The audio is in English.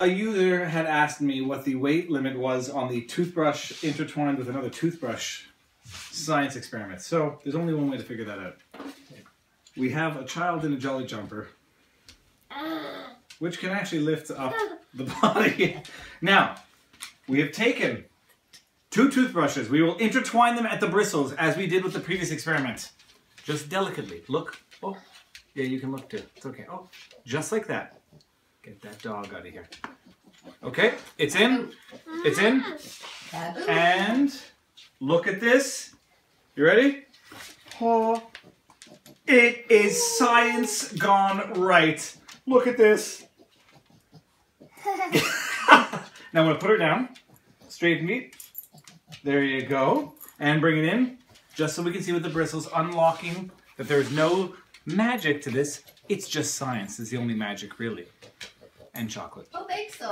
a user had asked me what the weight limit was on the toothbrush intertwined with another toothbrush science experiment. So there's only one way to figure that out. We have a child in a jolly jumper, which can actually lift up the body. Now, we have taken two toothbrushes. We will intertwine them at the bristles as we did with the previous experiment. Just delicately. Look. Oh, yeah, you can look too. It's okay. Oh, just like that. Get that dog out of here. Okay, it's in. It's in. And look at this. You ready? Oh, it is science gone right. Look at this. now I'm going to put her down. Straighten me. There you go. And bring it in, just so we can see with the bristles, unlocking that there's no magic to this. It's just science. is the only magic, really. And chocolate. Oh, Big so?